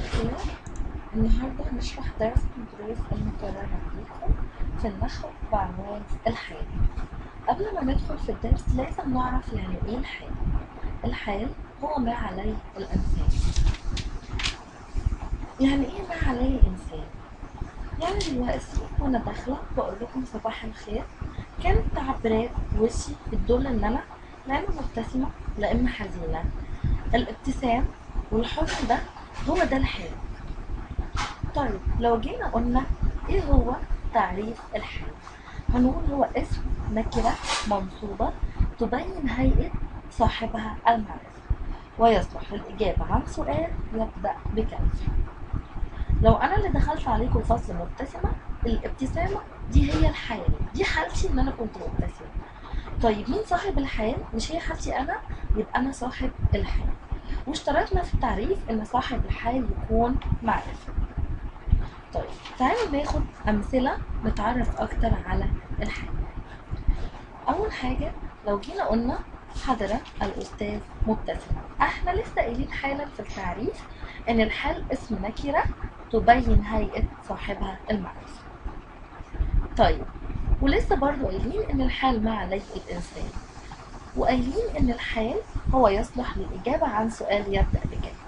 الخير النهاردة هنشرح درس من الدروس المكررة ليكم في النحو بعنوان الحال. قبل ما ندخل في الدرس لازم نعرف يعني إيه الحال. الحال هو ما عليه الإنسان. يعني إيه ما عليه الإنسان؟ يعني دلوقتي وأنا داخلة بقول لكم صباح الخير. كانت تعبيرات وشي بتدل إن أنا لا اما مبتسمة لا إما حزينة. الابتسام والحزن ده هو ده الحال طيب لو جينا قلنا إيه هو تعريف الحال هنقول هو اسم نكرة منصوبة تبين هيئة صاحبها المعرفة ويصلح للإجابة عن سؤال يبدأ بكيف لو أنا اللي دخلت عليكم الفصل مبتسمة الابتسامة دي هي الحال دي حالتي إن أنا كنت مبتسمة. طيب مين صاحب الحال مش هي حالتي أنا؟ يبقى أنا صاحب الحال واشترطنا في التعريف إن صاحب الحال يكون معرفة. طيب تعالوا ناخد أمثلة نتعرف أكتر على الحال. أول حاجة لو جينا قلنا حضر الأستاذ مبتسما إحنا لسه قايلين حالا في التعريف إن الحال اسم نكرة تبين هيئة صاحبها المعرفة. طيب ولسه برضو قايلين إن الحال ما عليه الإنسان. وقايلين إن الحال هو يصلح للإجابة عن سؤال يبدأ بكيف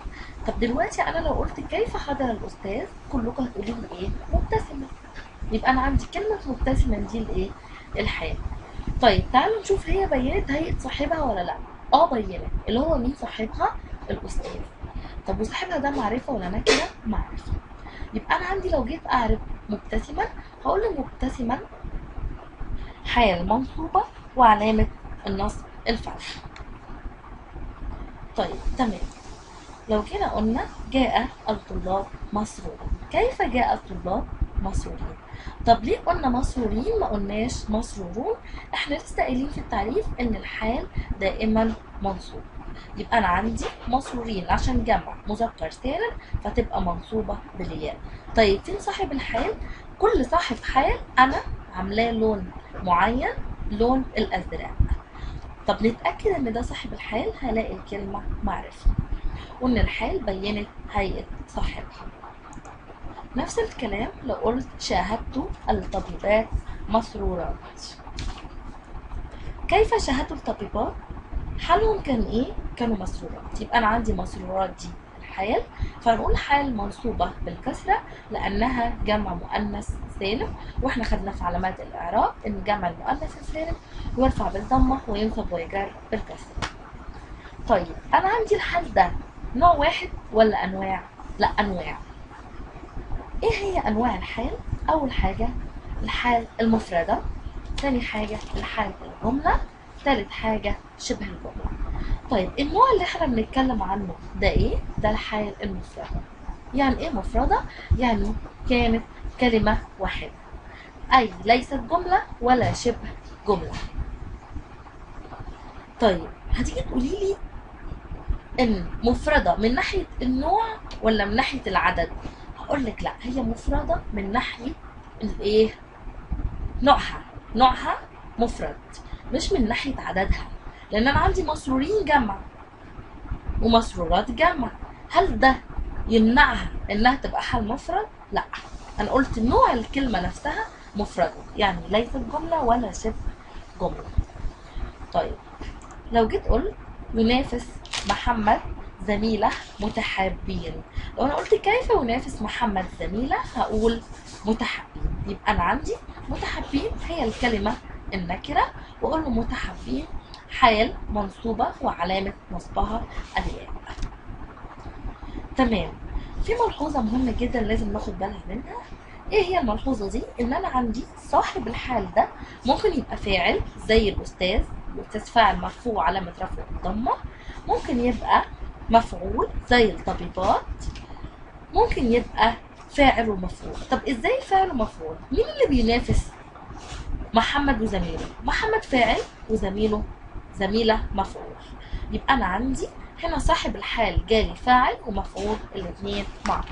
طب دلوقتي أنا لو قلت كيف حضر الأستاذ كلكم هتقولوا لي إيه؟ مبتسمة. يبقى أنا عندي كلمة مبتسمة دي الإيه؟ الحال. طيب تعالوا نشوف هي بينت هيئة صاحبها ولا لأ. آه بينت اللي هو مين صاحبها؟ الأستاذ. طب وصاحبها ده معرفة ولا نكرة معرفة. يبقى أنا عندي لو جيت أعرف مبتسما هقول مبتسما حال منصوبة وعلامة النصب. الفتح طيب تمام. لو جينا قلنا جاء الطلاب مسرورين كيف جاء الطلاب مسرورين طب ليه قلنا مسرورين ما قلناش مسرورون إحنا لسه قايلين في التعريف إن الحال دائما منصوب. يبقى أنا عندي مسرورين عشان جمع مذكر سالم فتبقى منصوبة بالياء. طيب فين صاحب الحال؟ كل صاحب حال أنا عاملاه لون معين لون الأزرق. طب نتأكد إن ده صاحب الحال هلاقي الكلمة معرفة. وإن الحال بينت هيئة صاحبها نفس الكلام لو قلت شاهدت الطبيبات مسرورات. كيف شاهدت الطبيبات؟ حالهم كان إيه؟ كانوا مسرورات. يبقى أنا عندي مسرورات دي. الحال فنقول حال منصوبة بالكسرة لأنها جمع مؤنث سالم وإحنا خدنا في علامات الإعراب إن جمع المؤنث السالم يرفع بالضمة وينصب ويجر بالكسر طيب أنا عندي الحال ده نوع واحد ولا أنواع؟ لا أنواع إيه هي أنواع الحال؟ أول حاجة الحال المفردة ثاني حاجة الحال الجملة ثالث حاجة شبه الجملة طيب النوع اللي إحنا بنتكلم عنه ده إيه؟ ده الحال المفردة. يعني إيه مفردة؟ يعني كانت كلمة واحدة. أي ليست جملة ولا شبه جملة. طيب هتيجي تقولي لي ان مفردة من ناحية النوع ولا من ناحية العدد؟ هقول لك لا هي مفردة من ناحية الإيه؟ نوعها. نوعها مفرد مش من ناحية عددها. لأن أنا عندي مسرورين جمع ومسرورات جمع هل ده يمنعها إنها تبقى حال مفرد؟ لا. أنا قلت نوع الكلمة نفسها مفردة يعني ليست جملة ولا شبه جملة. طيب لو جيت قلت ينافس محمد زميلة متحابين. لو أنا قلت كيف ينافس محمد زميلة؟ هقول متحابين. يبقى أنا عندي متحابين هي الكلمة النكرة وأقول له متحابين حال منصوبة وعلامة نصبها الياء. تمام. في ملحوظة مهمة جدا لازم ناخد بالها منها. إيه هي الملحوظة دي؟ إن أنا عندي صاحب الحال ده ممكن يبقى فاعل زي الأستاذ الأستاذ فاعل مرفوع علامة رفعه الضمة. ممكن يبقى مفعول زي الطبيبات. ممكن يبقى فاعل ومفعول. طب إزاي فاعل ومفعول؟ مين اللي بينافس محمد وزميله؟ محمد فاعل وزميله زميلة مفعول. يبقى أنا عندي هنا صاحب الحال جالي فاعل ومفعول الاثنين مع بعض.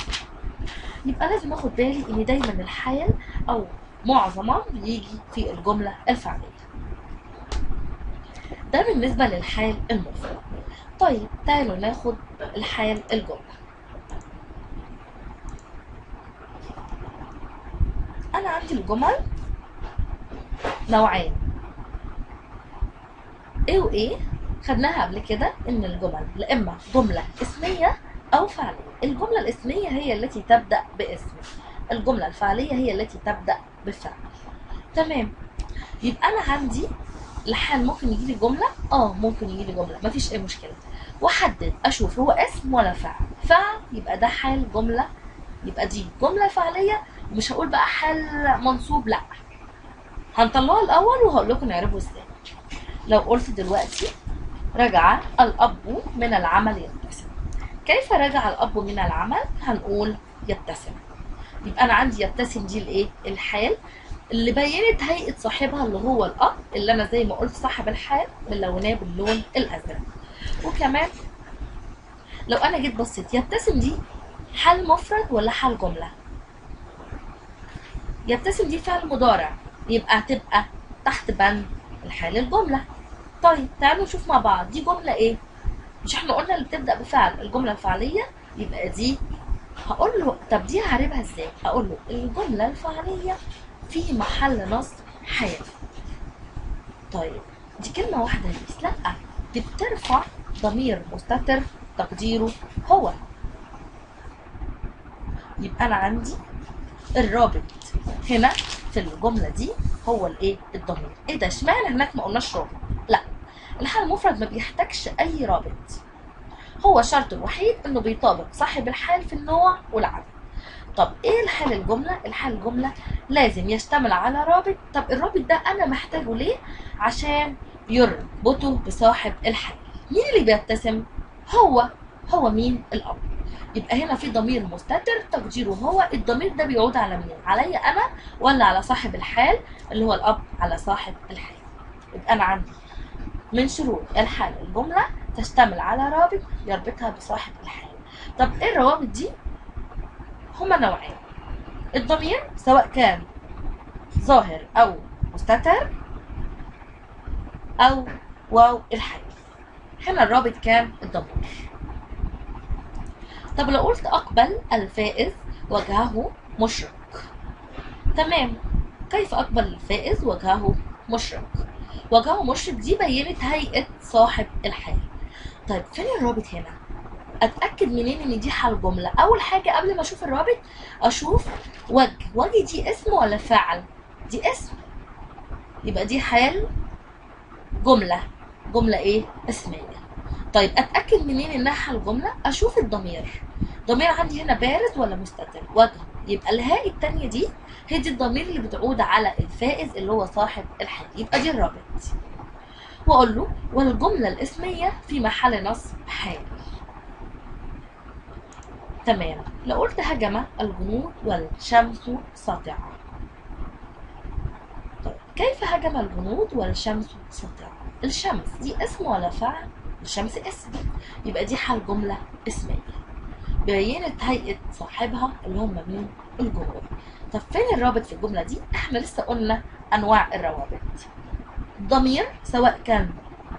يبقى لازم آخد بالي إن دايما الحال أو معظمه بيجي في الجملة الفعليه ده بالنسبة للحال المفعول. طيب تعالوا ناخد الحال الجملة. أنا عندي الجمل نوعين. إيه وإيه خدناها قبل كده؟ إن الجمل لا إما جملة اسمية أو فعلية. الجملة الاسمية هي التي تبدأ باسم. الجملة الفعلية هي التي تبدأ بفعل. تمام. يبقى أنا عندي الحال ممكن يجي لي جملة؟ آه ممكن يجي لي جملة. مفيش أي مشكلة. وأحدد أشوف هو اسم ولا فعل. فعل يبقى ده حال جملة. يبقى دي جملة فعلية. مش هقول بقى حال منصوب لا. هنطلعه الأول وهقول لكم نعرفه إزاي. لو قلت دلوقتي رجع الأب من العمل يبتسم. كيف رجع الأب من العمل؟ هنقول يبتسم. يبقى أنا عندي يبتسم دي الايه الحال اللي بينت هيئة صاحبها اللي هو الأب اللي أنا زي ما قلت صاحب الحال ملوناه باللون الأزرق. وكمان لو أنا جيت بصيت يبتسم دي حال مفرد ولا حال جملة؟ يبتسم دي فعل مضارع. يبقى هتبقى تحت بند الحال الجملة. طيب تعالوا نشوف مع بعض. دي جملة إيه؟ مش إحنا قلنا اللي بتبدأ بفعل الجملة الفعلية يبقى دي هقول له طب دي هعربها إزاي؟ هقول له الجملة الفعلية في محل نصب حال طيب دي كلمة واحدة بس لأ دي بترفع ضمير مستتر تقديره هو. يبقى أنا عندي الرابط هنا في الجملة دي هو الإيه؟ الضمير. إيه ده؟ إشمعنى هناك ما قلناش رابط؟ الحال المفرد ما بيحتاجش أي رابط. هو شرطه الوحيد إنه بيطابق صاحب الحال في النوع والعدد. طب إيه الحال الجملة؟ الحال الجملة لازم يشتمل على رابط. طب الرابط ده أنا محتاجه ليه؟ عشان يربطه بصاحب الحال. مين اللي بيبتسم؟ هو. هو مين؟ الأب. يبقى هنا في ضمير مستتر تقديره هو. الضمير ده بيعود على مين؟ عليا أنا ولا على صاحب الحال اللي هو الأب على صاحب الحال؟ يبقى أنا عندي من شروط. الحال الجملة تشتمل على رابط يربطها بصاحب الحال. طب إيه الروابط دي؟ هما نوعين. الضمير سواء كان ظاهر أو مستتر أو واو الحال هنا الرابط كان الضمير. طب لو قلت أقبل الفائز وجهه مشرق. تمام. كيف أقبل الفائز وجهه مشرق؟ وجهه مشرق دي بينت هيئة صاحب الحال. طيب فين الرابط هنا؟ أتأكد منين إن دي حال جملة؟ أول حاجة قبل ما أشوف الرابط أشوف وجه. وجه دي اسم ولا فعل؟ دي اسم. يبقى دي حال جملة. جملة إيه؟ اسمية. طيب أتأكد منين إنها حال جملة؟ أشوف الضمير. ضمير عندي هنا بارز ولا مستتر؟ وجه. يبقى الهاء التانية دي هي دي الضمير اللي بتعود على الفائز اللي هو صاحب الحال يبقى دي الرابط وأقول له والجملة الإسمية في محل نصب حال تمام. لو قلت هجم الجنود والشمس ساطعة. طيب كيف هجم الجنود والشمس ساطعة؟ الشمس دي اسم ولا فعل؟ الشمس اسم. يبقى دي حال جملة إسمية. بينت هيئة صاحبها اللي هم مين؟ الجنود طب فين الرابط في الجملة دي؟ إحنا لسه قلنا انواع الروابط. ضمير سواء كان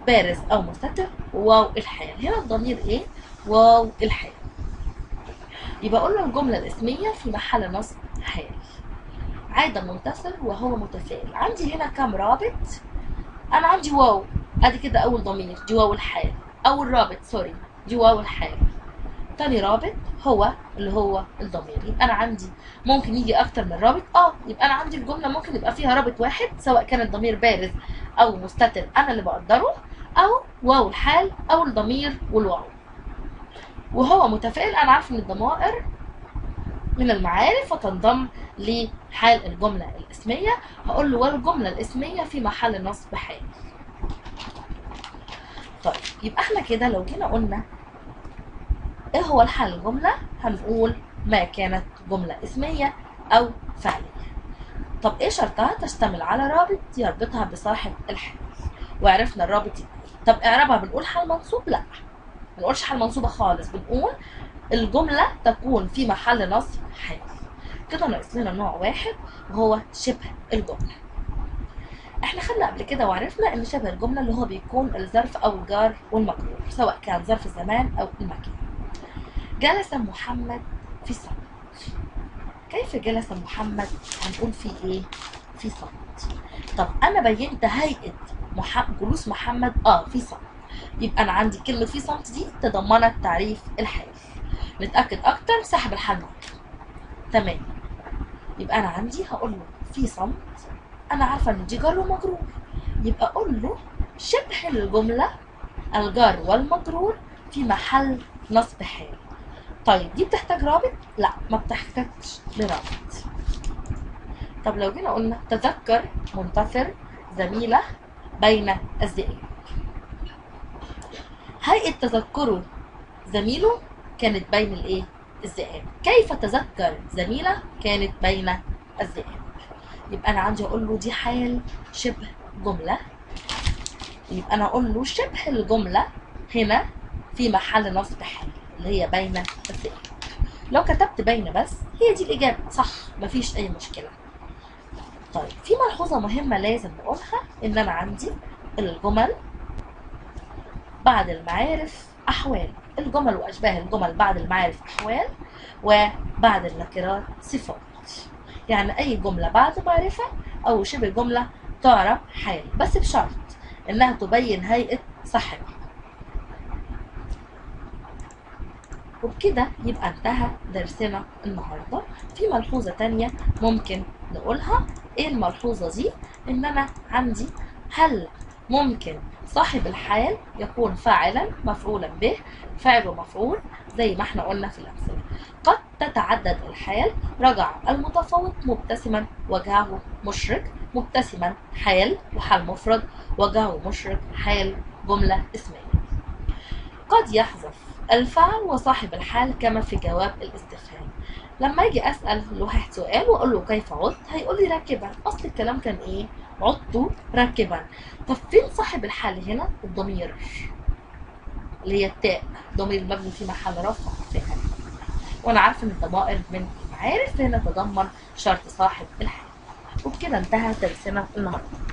بارز أو مستتر واو الحال هنا الضمير إيه؟ واو الحال يبقى له الجملة الاسمية في محل نصب حال عاد منتصر وهو متفائل عندي هنا كام رابط؟ أنا عندي واو. أدي كده أول ضمير دي واو الحال أول رابط sorry دي واو الحال تاني رابط هو اللي هو الضمير. يبقى أنا عندي ممكن يجي أكتر من رابط. آه يبقى أنا عندي الجملة ممكن يبقى فيها رابط واحد سواء كان الضمير بارز أو مستتر أنا اللي بقدره أو واو الحال أو الضمير والواو. وهو متفائل أنا عارف إن الضمائر من المعارف وتنضم لحال الجملة الإسمية. هقول له والجملة الإسمية في محل نصب حال. طيب يبقى إحنا كده لو جينا قلنا إيه هو الحال الجمله هنقول ما كانت جملة اسمية أو فعلية. طب إيه شرطها؟ تشتمل على رابط يربطها بصاحب الحال وعرفنا الرابط يبقى طب اعربها بنقول حال منصوب؟ لا. ما نقولش حال منصوبة خالص بنقول الجملة تكون في محل نصب حال كده ناقص لنا نوع واحد وهو شبه الجملة. إحنا خدنا قبل كده وعرفنا إن شبه الجملة اللي هو بيكون الظرف أو الجار والمجرور سواء كان ظرف الزمان أو المكان. جلس محمد في الصف كيف جلس محمد؟ هنقول فيه إيه؟ في صمت. طب أنا بينت هيئة مح... جلوس محمد آه في صمت. يبقى أنا عندي كلمة في صمت دي تضمنت تعريف الحال نتأكد أكتر سحب الحال تمام. يبقى أنا عندي هقول له في صمت. أنا عارفة إن دي جار ومجرور. يبقى أقول له شبه الجملة الجار والمجرور في محل نصب حال. طيب دي بتحتاج رابط؟ لا ما بتحتاجش لرابط. طب لو جينا قلنا تذكر منتصر زميلة بين الذئاب هيئة تذكره زميله كانت بين الإيه؟ الذئاب كيف تذكر زميلة كانت بين الذئاب يبقى أنا عندي أقول له دي حال شبه جملة. يبقى أنا أقول له شبه الجملة هنا في محل نصب حال اللي هي بين الذئاب لو كتبت بين بس هي دي الإجابة. صح مفيش أي مشكلة. طيب في ملحوظة مهمة لازم نقولها إن أنا عندي الجمل بعد المعارف أحوال. الجمل وأشباه الجمل بعد المعارف أحوال وبعد النكرات صفات. يعني أي جملة بعد معرفة أو شبه جملة تعرف حال بس بشرط إنها تبين هيئة صاحبها وبكده يبقى انتهى درسنا النهارده. في ملحوظة تانية ممكن نقولها. إيه الملحوظة دي؟ ان أنا عندي هل ممكن صاحب الحال يكون فاعلا مفعولا به؟ فاعل ومفعول زي ما إحنا قلنا في الأمثلة. قد تتعدد الحال. رجع المتفوق مبتسما وجهه مشرق مبتسما حال وحال مفرد وجهه مشرق حال جملة اسميه قد يحذف الفعل وصاحب الحال كما في جواب الاستفهام. لما أجي أسأل لواحد سؤال وأقول له كيف عدت هيقول لي راكبا. أصل الكلام كان إيه؟ عدت راكبا. طب فين صاحب الحال هنا؟ الضمير. اللي هي التاء. ضمير مبني في محل رفع فعل وأنا عارفة إن الضمائر من المعارف هنا تضمن شرط صاحب الحال. وبكده انتهى درسنا النهارده.